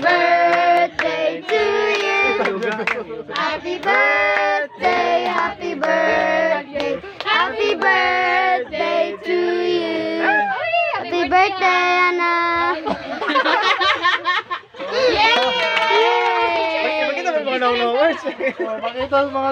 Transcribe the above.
birthday to you. Happy birthday, happy birthday, happy birthday to you. Happy birthday, Anna. Yay! Bakit naman mga no-knowers? Bakit mga